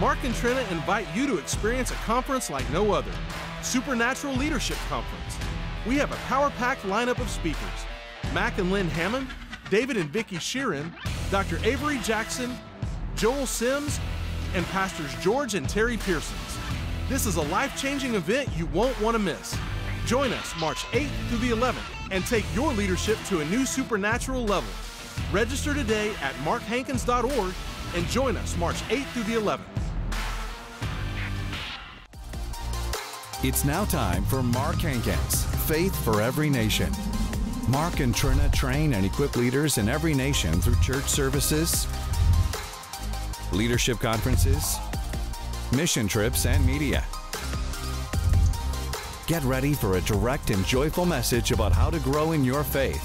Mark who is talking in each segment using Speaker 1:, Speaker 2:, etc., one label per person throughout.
Speaker 1: Mark and Trina invite you to experience a conference like no other Supernatural Leadership Conference. We have a power packed lineup of speakers Mac and Lynn Hammond, David and Vicki Shearin, Dr. Avery Jackson, Joel Sims, and Pastors George and Terri Pearsons. This is a life changing event you won't want to miss. Join us March 8th through the 11th and take your leadership to a new supernatural level. Register today at markhankins.org and join us March 8th through the 11th.
Speaker 2: It's now time for Mark Hankins, Faith for Every Nation. Mark and Trina train and equip leaders in every nation through church services, leadership conferences, mission trips, and media. Get ready for a direct and joyful message about how to grow in your faith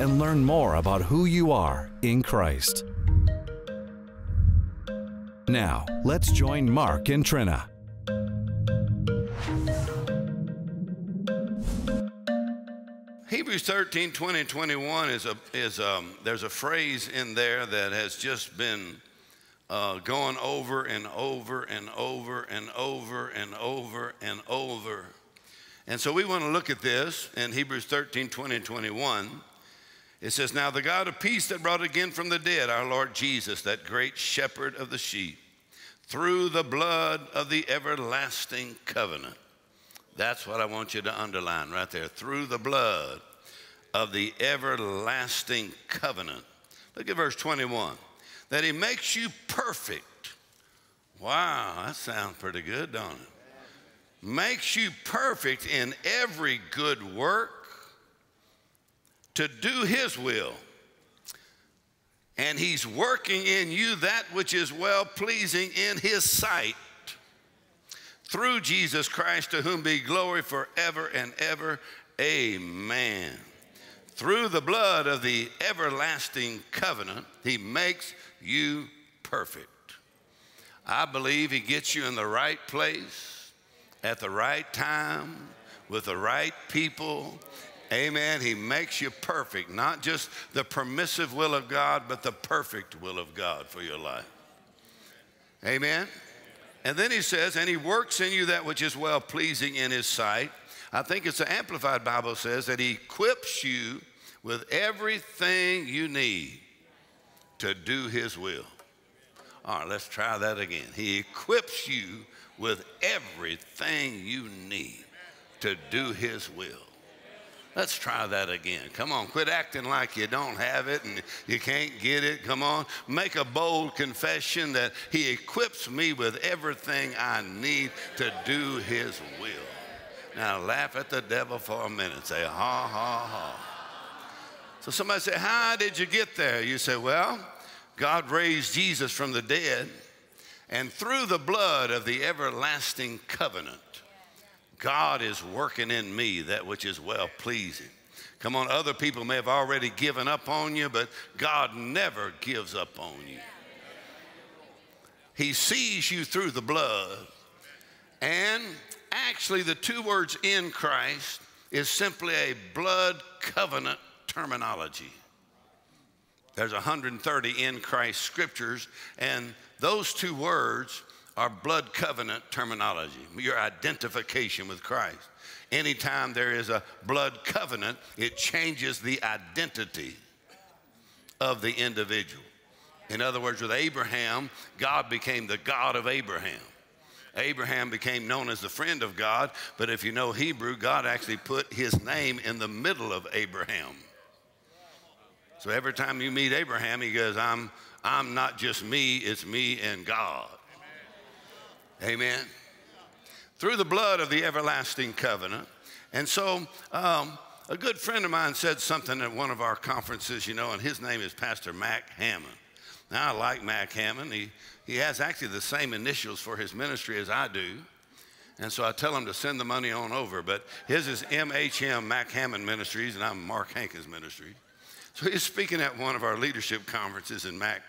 Speaker 2: and learn more about who you are in Christ. Now, let's join Mark and Trina.
Speaker 3: Hebrews 13, 20, and 21 is a, is um, there's a phrase in there that has just been uh, going over and over and over and over and over and over. And so we want to look at this in Hebrews 13, 20, and 21. It says, Now the God of peace that brought again from the dead our Lord Jesus, that great shepherd of the sheep, through the blood of the everlasting covenant that's what I want you to underline right there. Through the blood of the everlasting covenant. Look at verse 21. That he makes you perfect. Wow, that sounds pretty good, don't it? Makes you perfect in every good work to do his will. And he's working in you that which is well pleasing in his sight through Jesus Christ, to whom be glory forever and ever. Amen. Through the blood of the everlasting covenant, he makes you perfect. I believe he gets you in the right place at the right time with the right people. Amen. He makes you perfect, not just the permissive will of God, but the perfect will of God for your life. Amen. And then he says, and he works in you that which is well pleasing in his sight. I think it's the Amplified Bible says that he equips you with everything you need to do his will. All right, let's try that again. He equips you with everything you need to do his will. Let's try that again. Come on, quit acting like you don't have it and you can't get it. Come on, make a bold confession that He equips me with everything I need to do His will. Now, laugh at the devil for a minute. Say, ha, ha, ha. So somebody say, How did you get there? You say, Well, God raised Jesus from the dead, and through the blood of the everlasting covenant, God is working in me that which is well pleasing. Come on, other people may have already given up on you, but God never gives up on you. He sees you through the blood. And actually, the two words in Christ is simply a blood covenant terminology. There's 130 in Christ scriptures, and those two words are blood covenant terminology, your identification with Christ. Anytime there is a blood covenant, it changes the identity of the individual. In other words, with Abraham, God became the God of Abraham. Abraham became known as the friend of God, but if you know Hebrew, God actually put his name in the middle of Abraham. So every time you meet Abraham, he goes, I'm, I'm not just me, it's me and God. Amen. Through the blood of the everlasting covenant. And so, um, a good friend of mine said something at one of our conferences, you know, and his name is Pastor Mac Hammond. Now, I like Mac Hammond. He, he has actually the same initials for his ministry as I do. And so I tell him to send the money on over. But his is MHM Mac Hammond Ministries, and I'm Mark Hankins Ministry. So he's speaking at one of our leadership conferences, and Mac,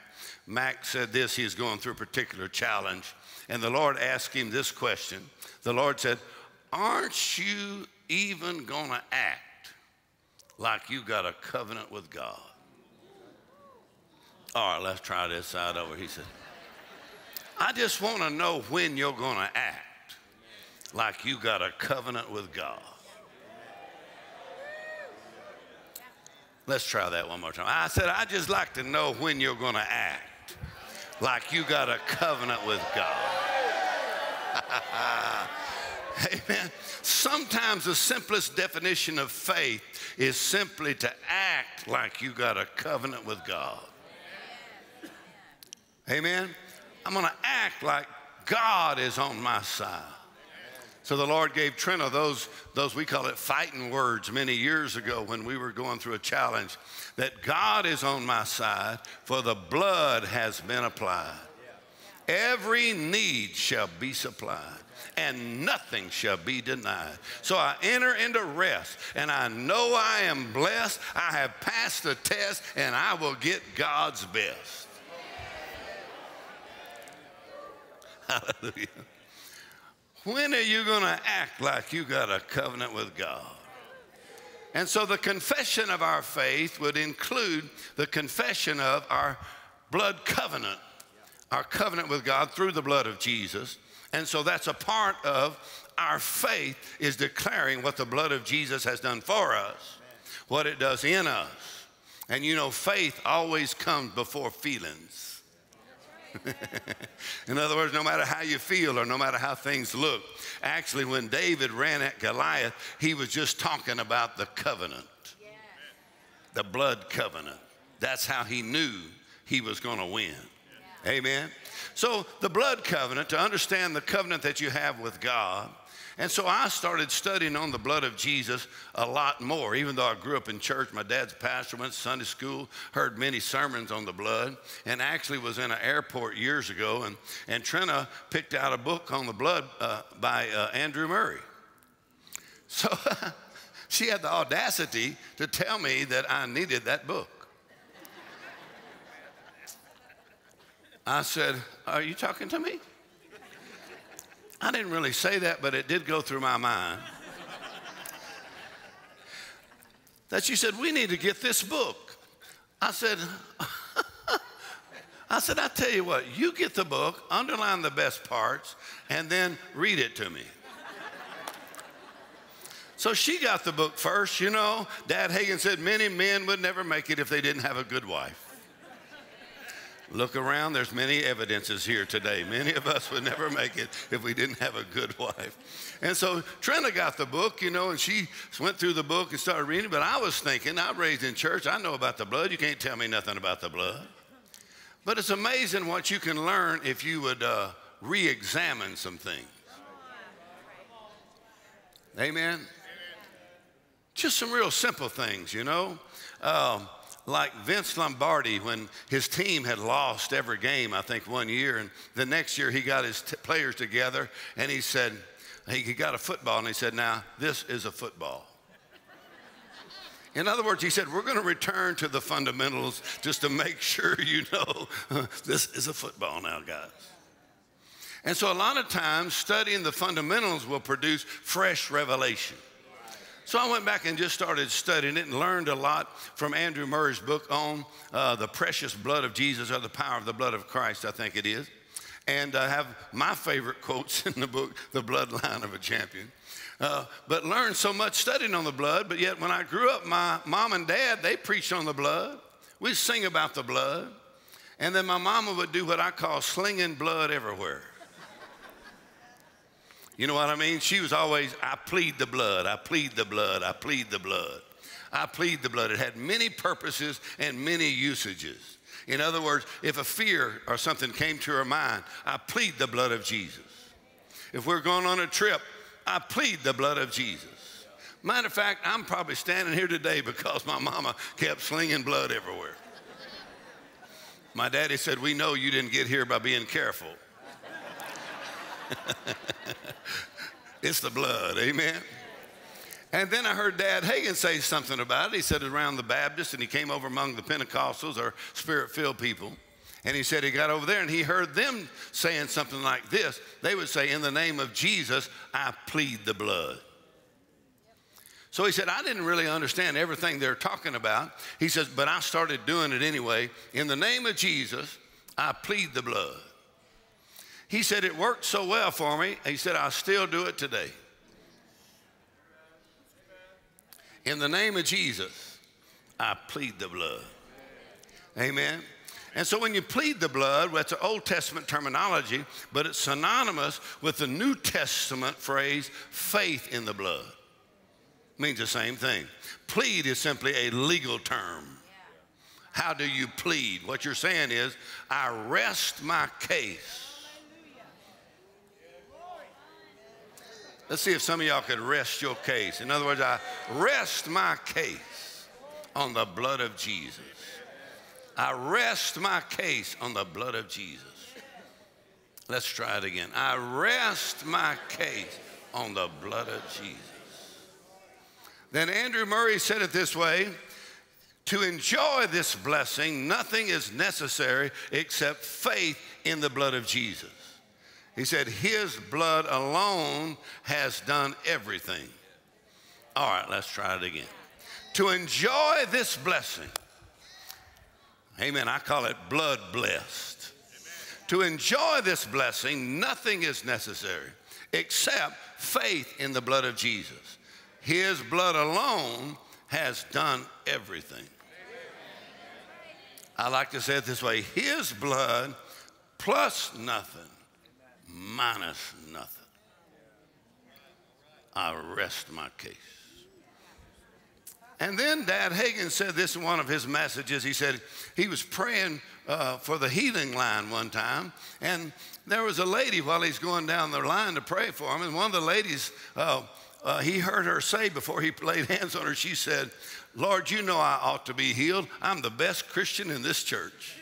Speaker 3: Mac said this. He's going through a particular challenge. And the Lord asked him this question. The Lord said, Aren't you even going to act like you got a covenant with God? All right, let's try this side over. He said, I just want to know when you're going to act like you got a covenant with God. Let's try that one more time. I said, I just like to know when you're going to act like you got a covenant with God. Amen. Sometimes the simplest definition of faith is simply to act like you got a covenant with God. Amen. I'm going to act like God is on my side. So the Lord gave Trina those, those, we call it fighting words many years ago when we were going through a challenge that God is on my side, for the blood has been applied. Every need shall be supplied and nothing shall be denied. So I enter into rest, and I know I am blessed. I have passed the test, and I will get God's best. Hallelujah. When are you going to act like you got a covenant with God? And so the confession of our faith would include the confession of our blood covenant, our covenant with God through the blood of Jesus. And so that's a part of our faith is declaring what the blood of Jesus has done for us, what it does in us. And you know, faith always comes before feelings. In other words, no matter how you feel or no matter how things look, actually, when David ran at Goliath, he was just talking about the covenant, the blood covenant. That's how he knew he was going to win. Amen. So, the blood covenant, to understand the covenant that you have with God, and so I started studying on the blood of Jesus a lot more. Even though I grew up in church, my dad's pastor, went to Sunday school, heard many sermons on the blood, and actually was in an airport years ago. And, and Trina picked out a book on the blood uh, by uh, Andrew Murray. So she had the audacity to tell me that I needed that book. I said, Are you talking to me? I didn't really say that, but it did go through my mind. that she said, We need to get this book. I said, I said, I tell you what, you get the book, underline the best parts, and then read it to me. so she got the book first. You know, Dad Hagin said many men would never make it if they didn't have a good wife. Look around, there's many evidences here today. Many of us would never make it if we didn't have a good wife. And so Trina got the book, you know, and she went through the book and started reading. But I was thinking, I'm raised in church, I know about the blood. You can't tell me nothing about the blood. But it's amazing what you can learn if you would uh, re examine some things. Amen? Just some real simple things, you know. Um, like Vince Lombardi when his team had lost every game, I think, one year. And the next year he got his players together and he said, he, got a football and he said, Now, this is a football. In other words, he said, We're going to return to the fundamentals just to make sure you know uh, this is a football now, guys. And so, a lot of times, studying the fundamentals will produce fresh revelation. So I went back and just started studying it and learned a lot from Andrew Murray's book on uh, the precious blood of Jesus or the power of the blood of Christ, I think it is. And I have my favorite quotes in the book, The Bloodline of a Champion. Uh, but learned so much studying on the blood, but yet when I grew up, my mom and dad, they preached on the blood. We sing about the blood. And then my mama would do what I call slinging blood everywhere. You know what I mean? She was always, I plead the blood, I plead the blood, I plead the blood. I plead the blood. It had many purposes and many usages. In other words, if a fear or something came to her mind, I plead the blood of Jesus. If we're going on a trip, I plead the blood of Jesus. Matter of fact, I'm probably standing here today because my mama kept slinging blood everywhere. My daddy said, We know you didn't get here by being careful. it's the blood, amen. And then I heard Dad Hagin say something about it. He said around the Baptists, and he came over among the Pentecostals or spirit filled people. And he said he got over there and he heard them saying something like this. They would say, In the name of Jesus, I plead the blood. So he said, I didn't really understand everything they're talking about. He says, But I started doing it anyway. In the name of Jesus, I plead the blood. He said, It worked so well for me. He said, I'll still do it today. In the name of Jesus, I plead the blood. Amen. And so when you plead the blood, well, that's an Old Testament terminology, but it's synonymous with the New Testament phrase, faith in the blood. Means the same thing. Plead is simply a legal term. How do you plead? What you're saying is, I rest my case. Let's see if some of y'all could rest your case. In other words, I rest my case on the blood of Jesus. I rest my case on the blood of Jesus. Let's try it again. I rest my case on the blood of Jesus. Then Andrew Murray said it this way to enjoy this blessing, nothing is necessary except faith in the blood of Jesus. He said, His blood alone has done everything. All right, let's try it again. To enjoy this blessing, amen, I call it blood blessed. To enjoy this blessing, nothing is necessary except faith in the blood of Jesus. His blood alone has done everything. I like to say it this way His blood plus nothing, minus nothing. I rest my case. And then Dad Hagin said this in one of his messages. He said he was praying uh, for the healing line one time, and there was a lady while he's going down the line to pray for him, and one of the ladies, uh, uh, he heard her say before he laid hands on her, she said, Lord, you know I ought to be healed. I'm the best Christian in this church.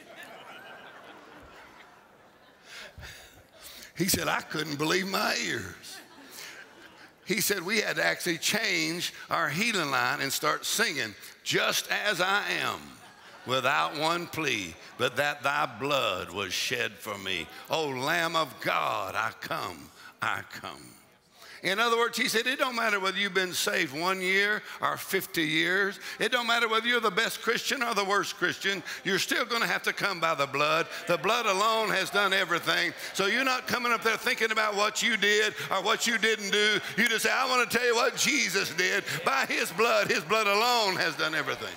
Speaker 3: He said, I couldn't believe my ears. He said, we had to actually change our healing line and start singing, just as I am, without one plea, but that thy blood was shed for me. O Lamb of God, I come, I come. In other words, he said, it don't matter whether you've been saved one year or 50 years. It don't matter whether you're the best Christian or the worst Christian. You're still going to have to come by the blood. The blood alone has done everything. So you're not coming up there thinking about what you did or what you didn't do. You just say, I want to tell you what Jesus did. By his blood, his blood alone has done everything.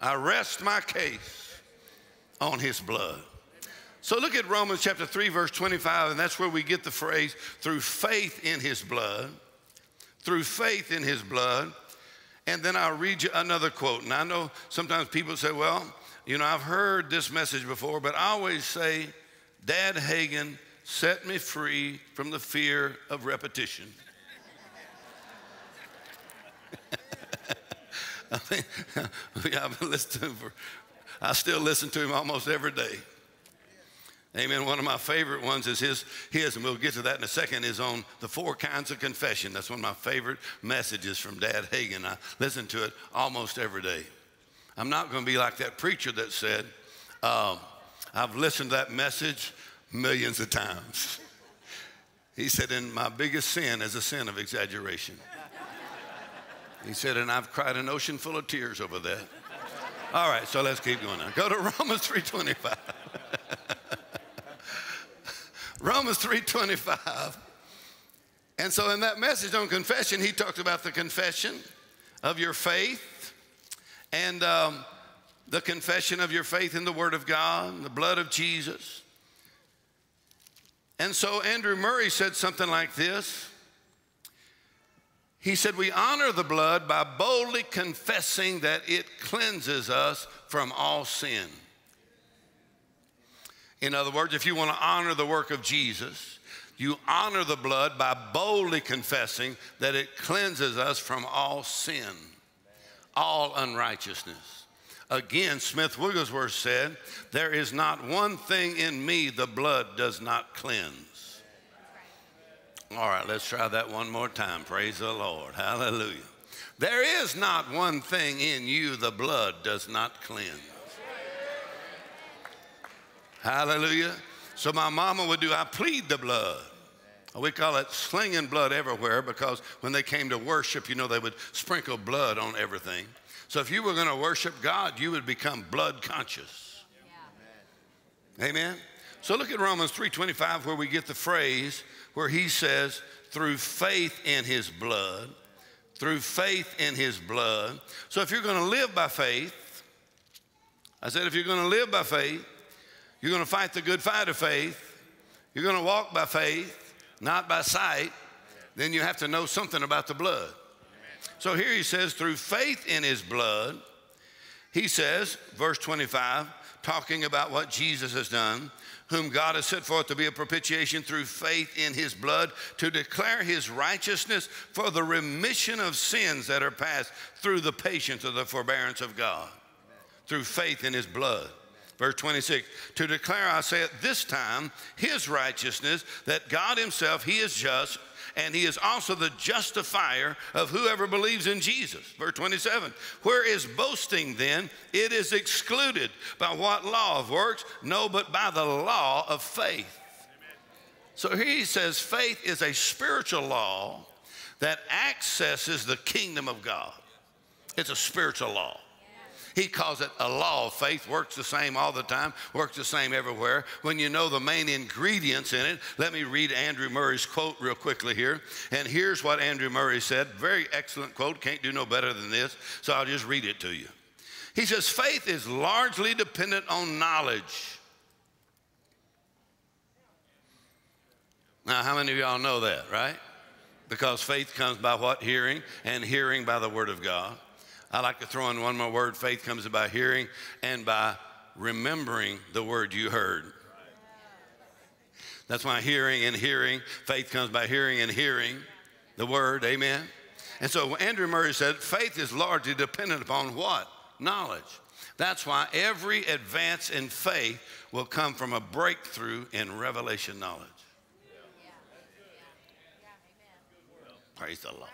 Speaker 3: I rest my case on his blood. So look at Romans chapter 3, verse 25, and that's where we get the phrase through faith in his blood. Through faith in his blood. And then I'll read you another quote. And I know sometimes people say, well, you know, I've heard this message before, but I always say, Dad Hagin set me free from the fear of repetition. I mean, I've been listening for, I still listen to him almost every day. Amen. One of my favorite ones is his, his, and we'll get to that in a second, is on the four kinds of confession. That's one of my favorite messages from Dad Hagin. I listen to it almost every day. I'm not going to be like that preacher that said, uh, I've listened to that message millions of times. He said, and my biggest sin is a sin of exaggeration. He said, and I've cried an ocean full of tears over that. All right, so let's keep going now. Go to Romans 325. Romans 3:25. And so in that message on confession, he talked about the confession of your faith and um, the confession of your faith in the Word of God, the blood of Jesus. And so Andrew Murray said something like this. He said, We honor the blood by boldly confessing that it cleanses us from all sin. In other words, if you want to honor the work of Jesus, you honor the blood by boldly confessing that it cleanses us from all sin, all unrighteousness. Again, Smith Wigglesworth said, There is not one thing in me the blood does not cleanse. All right, let's try that one more time. Praise the Lord. Hallelujah. There is not one thing in you the blood does not cleanse. Hallelujah. So my mama would do, I plead the blood. Oh, we call it slinging blood everywhere because when they came to worship, you know, they would sprinkle blood on everything. So if you were going to worship God, you would become blood conscious. Yeah. Amen. So look at Romans 3:25 where we get the phrase where he says through faith in his blood, through faith in his blood. So if you're going to live by faith, I said if you're going to live by faith, you're going to fight the good fight of faith, you're going to walk by faith, not by sight, then you have to know something about the blood. So here he says through faith in his blood, he says, verse 25, talking about what Jesus has done, whom God has set forth to be a propitiation through faith in his blood, to declare his righteousness for the remission of sins that are past through the patience of the forbearance of God, through faith in his blood. Verse 26, to declare, I say at this time, his righteousness, that God himself, he is just, and he is also the justifier of whoever believes in Jesus. Verse 27 Where is boasting then? It is excluded. By what law of works? No, but by the law of faith. So here he says faith is a spiritual law that accesses the kingdom of God. It's a spiritual law. He calls it a law of faith, works the same all the time, works the same everywhere. When you know the main ingredients in it, let me read Andrew Murray's quote real quickly here. And here's what Andrew Murray said. Very excellent quote, can't do no better than this, so I'll just read it to you. He says, faith is largely dependent on knowledge. Now, how many of y'all know that, right? Because faith comes by what? Hearing, and hearing by the Word of God. I like to throw in one more word faith comes by hearing and by remembering the word you heard. That's why hearing and hearing, faith comes by hearing and hearing the word, amen. And so Andrew Murray said, faith is largely dependent upon what? Knowledge. That's why every advance in faith will come from a breakthrough in revelation knowledge. Praise the Lord.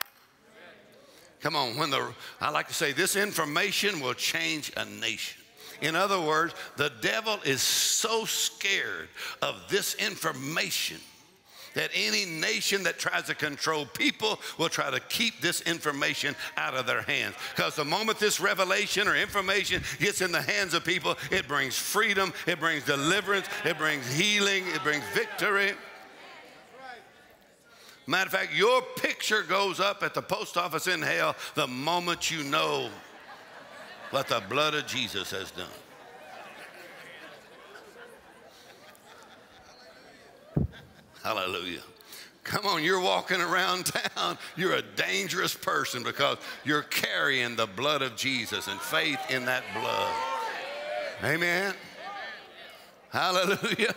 Speaker 3: Come on, when the, I like to say this information will change a nation. In other words, the devil is so scared of this information that any nation that tries to control people will try to keep this information out of their hands. Because the moment this revelation or information gets in the hands of people, it brings freedom, it brings deliverance, it brings healing, it brings victory. Matter of fact, your picture goes up at the post office in hell the moment you know what the blood of Jesus has done. Hallelujah. Come on, you're walking around town. You're a dangerous person because you're carrying the blood of Jesus and faith in that blood. Amen. Hallelujah.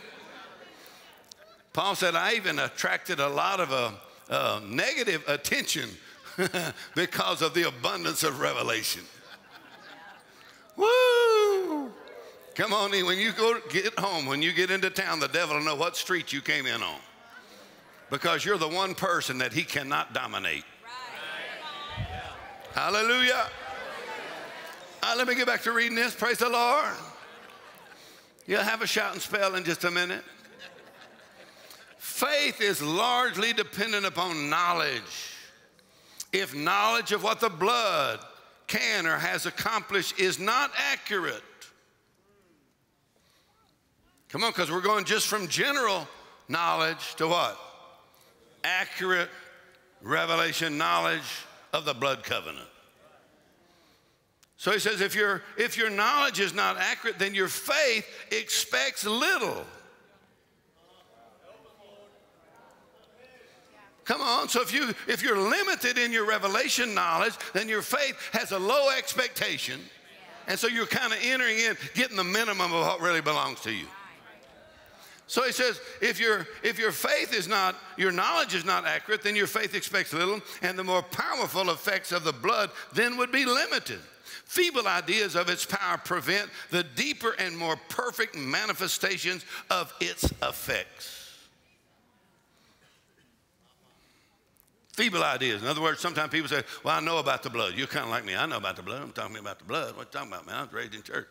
Speaker 3: Paul said, I even attracted a lot of uh, uh, negative attention because of the abundance of revelation. Woo! Come on in. When you go get home, when you get into town, the devil will know what street you came in on. Because you're the one person that he cannot dominate. Right. Hallelujah. Uh, let me get back to reading this. Praise the Lord. You'll have a shouting spell in just a minute. Faith is largely dependent upon knowledge. If knowledge of what the blood can or has accomplished is not accurate, come on, because we're going just from general knowledge to what? Accurate revelation knowledge of the blood covenant. So he says, if, your if your knowledge is not accurate, then your faith expects little. Come on. So if you if you're limited in your revelation knowledge, then your faith has a low expectation. And so you're kind of entering in, getting the minimum of what really belongs to you. So he says, if your if your faith is not, your knowledge is not accurate, then your faith expects little, and the more powerful effects of the blood then would be limited. Feeble ideas of its power prevent the deeper and more perfect manifestations of its effects. Feeble ideas. In other words, sometimes people say, Well, I know about the blood. You're kind of like me. I know about the blood. I'm talking about the blood. What are you talking about, man? I was raised in church.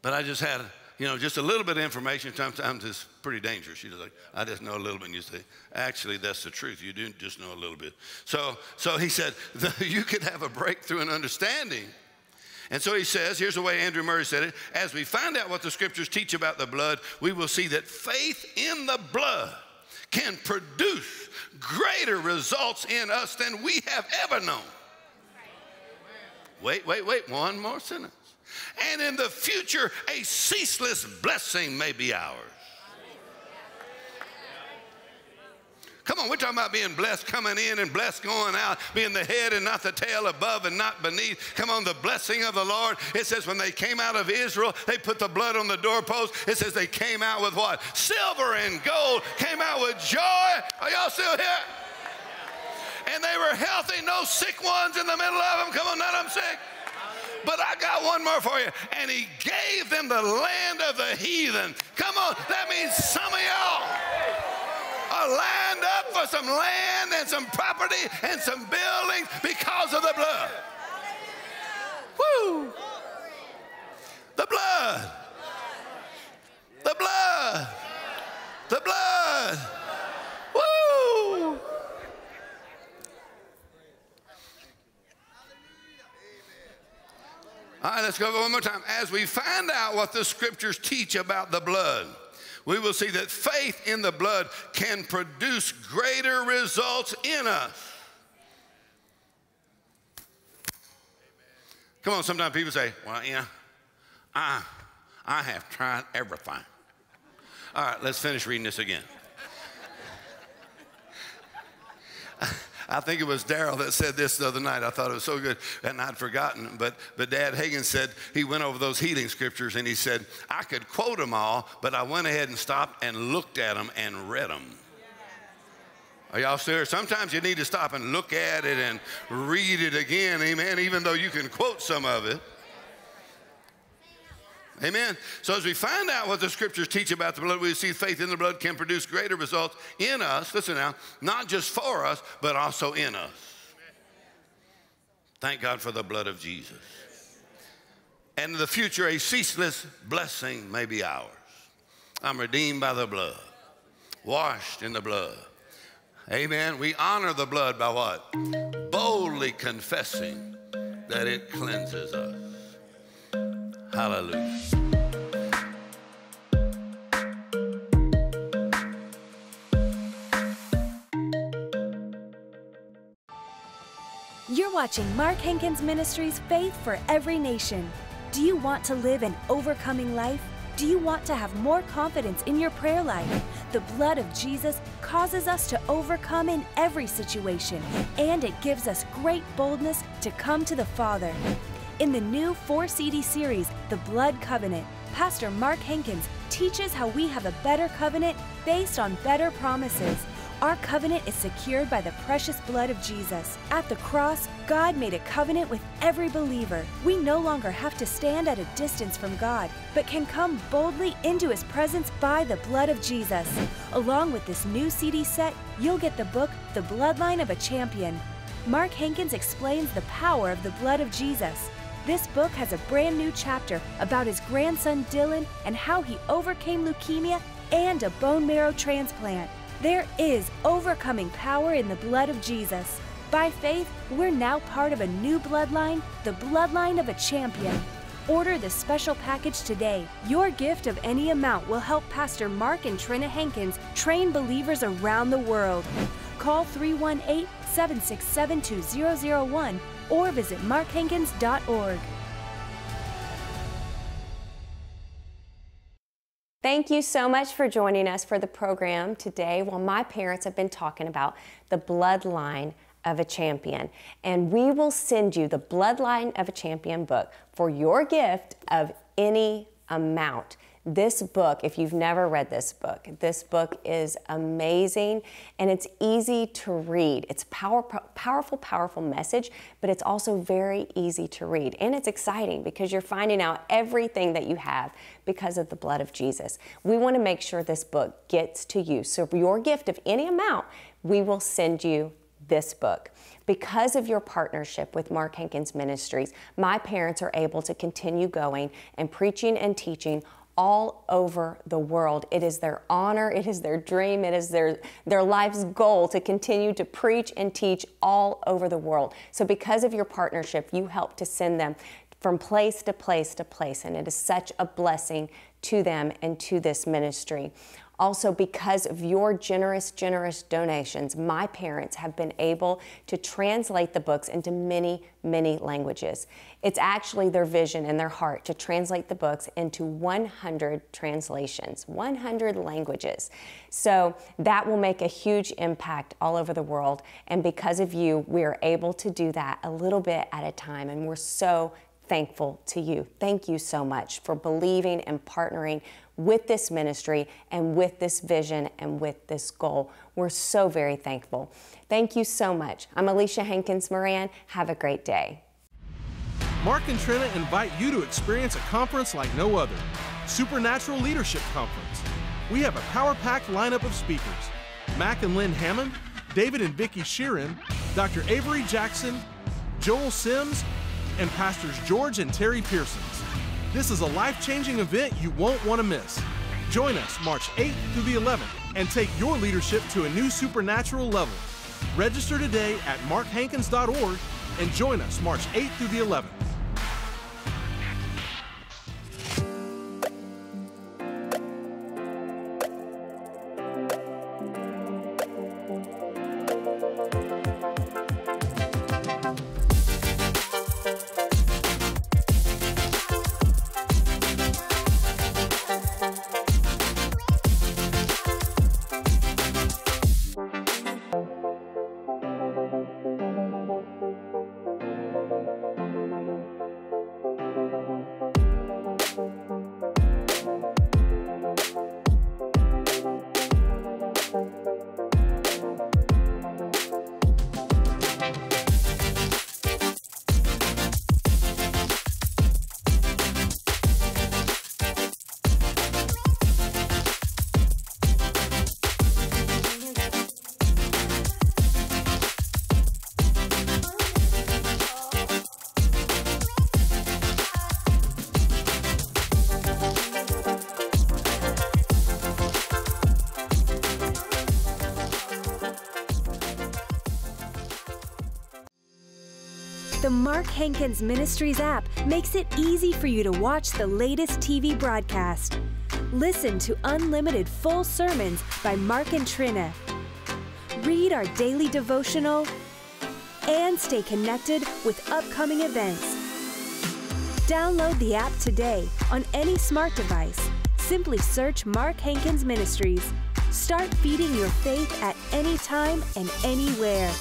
Speaker 3: But I just had, you know, just a little bit of information. Sometimes it's pretty dangerous. You just like, I just know a little bit. And you say, actually, that's the truth. You do just know a little bit. So, so he said, you could have a breakthrough in understanding And so he says, here's the way Andrew Murray said it as we find out what the scriptures teach about the blood, we will see that faith in the blood can produce greater results in us than we have ever known. Wait, wait, wait, one more sentence. And in the future, a ceaseless blessing may be ours. Come on, we're talking about being blessed coming in and blessed going out, being the head and not the tail, above and not beneath. Come on, the blessing of the Lord. It says when they came out of Israel, they put the blood on the doorpost. It says they came out with what? Silver and gold, came out with joy. Are y'all still here? And they were healthy, no sick ones in the middle of them. Come on, none of them sick. But I got one more for you. And he gave them the land of the heathen. Come on, that means some of y'all are lined up for some land and some property and some buildings because of the blood. Woo! The blood. The blood. The blood. Woo! All right, let's go one more time. As we find out what the scriptures teach about the blood we will see that faith in the blood can produce greater results in us. Come on, sometimes people say, well, yeah, I, I have tried everything. All right, let's finish reading this again. I think it was Daryl that said this the other night. I thought it was so good, and I'd forgotten. But, but Dad Hagin said he went over those healing scriptures and he said, I could quote them all, but I went ahead and stopped and looked at them and read them. Are y'all serious? Sometimes you need to stop and look at it and read it again, amen, even though you can quote some of it. Amen. So as we find out what the scriptures teach about the blood, we see faith in the blood can produce greater results in us. Listen now, not just for us, but also in us. Thank God for the blood of Jesus. And in the future, a ceaseless blessing may be ours. I'm redeemed by the blood, washed in the blood. Amen. We honor the blood by what? Boldly confessing that it cleanses us. Hallelujah.
Speaker 4: You're watching Mark Hankins Ministries Faith for Every Nation. Do you want to live an overcoming life? Do you want to have more confidence in your prayer life? The blood of Jesus causes us to overcome in every situation, and it gives us great boldness to come to the Father. In the new 4 CD series, The Blood Covenant, Pastor Mark Hankins teaches how we have a better covenant based on better promises. Our covenant is secured by the precious blood of Jesus. At the cross, God made a covenant with every believer. We no longer have to stand at a distance from God, but can come boldly into His presence by the blood of Jesus. Along with this new CD set, you'll get the book, The Bloodline of a Champion. Mark Hankins explains the power of the blood of Jesus. This book has a brand new chapter about his grandson Dylan and how he overcame leukemia and a bone marrow transplant. There is overcoming power in the blood of Jesus. By faith, we're now part of a new bloodline, the bloodline of a champion. Order the special package today. Your gift of any amount will help Pastor Mark and Trina Hankins train believers around the world. Call 318 767 2001 or visit markhankins.org.
Speaker 5: Thank you so much for joining us for the program today. Well, my parents have been talking about the bloodline of a champion, and we will send you the Bloodline of a Champion book for your gift of any amount. This book, if you've never read this book, this book is amazing and it's easy to read. It's power, powerful, powerful message, but it's also very easy to read. And it's exciting because you're finding out everything that you have because of the blood of Jesus. We want to make sure this book gets to you. So, your gift of any amount, we will send you this book. Because of your partnership with Mark Hankins Ministries, my parents are able to continue going and preaching and teaching all over the world. It is their honor, it is their dream, it is their, their life's goal to continue to preach and teach all over the world. So, because of your partnership, you help to send them from place to place to place, and it is such a blessing to them and to this ministry. Also, because of your generous, generous donations, my parents have been able to translate the books into many, many languages. It's actually their vision and their heart to translate the books into 100 translations, 100 languages. So that will make a huge impact all over the world. And because of you, we are able to do that a little bit at a time. And we're so thankful to you. Thank you so much for believing and partnering with this ministry and with this vision and with this goal. We're so very thankful. Thank you so much. I'm Alicia Hankins Moran. Have a great day.
Speaker 1: Mark and Trina invite you to experience a conference like no other Supernatural Leadership Conference. We have a power packed lineup of speakers Mac and Lynn Hammond, David and Vicki Shearin, Dr. Avery Jackson, Joel Sims, and Pastors George and Terri Pearsons. This is a life changing event you won't want to miss. Join us March 8th through the 11th and take your leadership to a new supernatural level. Register today at markhankins.org and join us March 8th through the 11th.
Speaker 4: Mark Hankins Ministries app makes it easy for you to watch the latest TV broadcast. Listen to unlimited full sermons by Mark and Trina. Read our daily devotional and stay connected with upcoming events. Download the app today on any smart device. Simply search Mark Hankins Ministries. Start feeding your faith at any time and anywhere.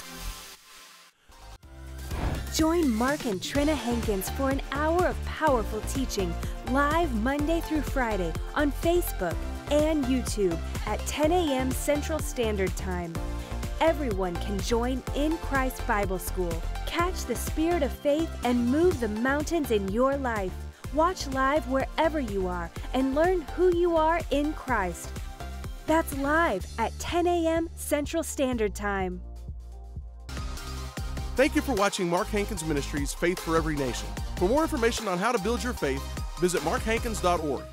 Speaker 4: Join Mark and Trina Hankins for an hour of powerful teaching live Monday through Friday on Facebook and YouTube at 10 a.m. Central Standard Time. Everyone can join in Christ Bible School. Catch the spirit of faith and move the mountains in your life. Watch live wherever you are and learn who you are in Christ. That's live at 10 a.m. Central Standard Time.
Speaker 1: Thank you for watching Mark Hankins Ministries Faith for Every Nation. For more information on how to build your faith, visit markhankins.org.